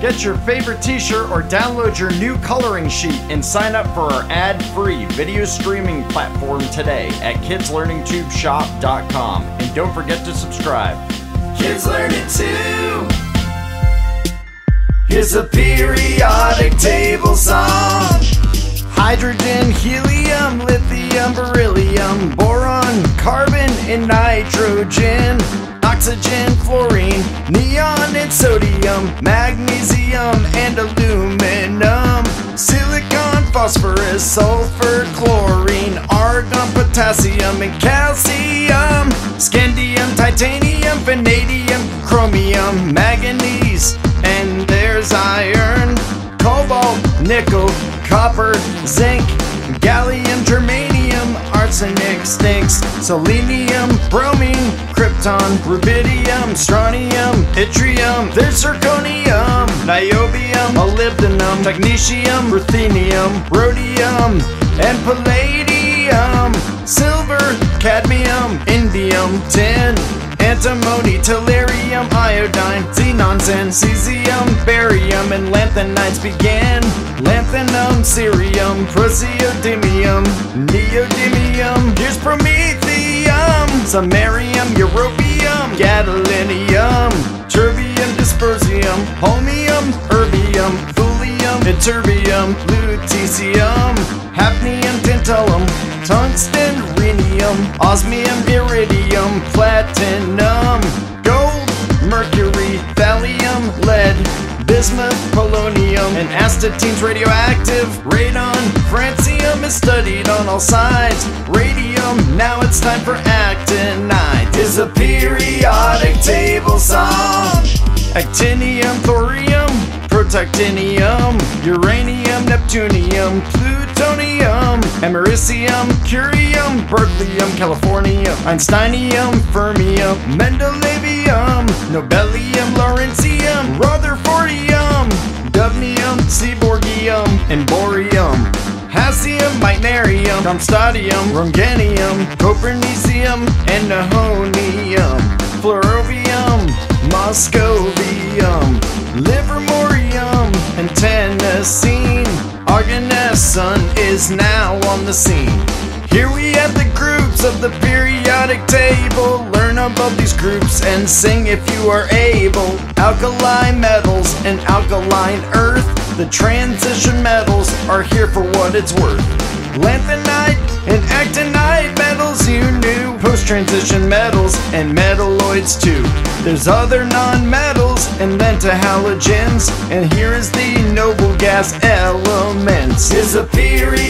Get your favorite t shirt or download your new coloring sheet and sign up for our ad free video streaming platform today at kidslearningtubeshop.com. And don't forget to subscribe. Kids Learning Tube. Here's a periodic table song. Hydrogen, helium, lithium, beryllium, boron, carbon, and nitrogen. Oxygen, fluorine, neon, and sodium, magnesium, and aluminum. Silicon, phosphorus, sulfur, chlorine, argon, potassium, and calcium. Scandium, titanium, vanadium, chromium, manganese, and there's iron cobalt, nickel, copper, zinc, gallium, germanium, arsenic, stinks, selenium, bromine, krypton, rubidium, strontium, yttrium, there's zirconium, niobium, molybdenum, technetium, ruthenium, rhodium, and palladium, silver, cadmium, indium, tin, antimony, tellurium, iodine, xenon, cesium, barium, and lanthanides began. Lanthanum, cerium, praseodymium, neodymium, here's promethium, samarium, europium, gadolinium, terbium, dysprosium, holmium, erbium, thulium, ytterbium, lutetium, hafnium, tantalum, tungsten, rhenium, osmium, iridium, platinum, gold, mercury, thallium, bismuth, polonium, and astatine's radioactive. Radon, francium is studied on all sides. Radium, now it's time for actinide. Is a periodic table song. Actinium, thorium, protactinium, uranium, neptunium, plutonium, americium, curium, berkelium, californium, einsteinium, fermium, mendelevium, nobelium, lawrencium, Darmstadtium, Röntgenium, Copernicium, and Nihonium, Flerovium, Moscovium, Livermorium, and Tennessine. Oganesson is now on the scene. Here we have the groups of the periodic table. Learn about these groups and sing if you are able. Alkali metals and alkaline earth. The transition metals are here for what it's worth. Lanthanide and actinide metals you knew. Post transition metals and metalloids too. There's other non-metals and then to halogens. And here is the noble gas elements. Is a periodic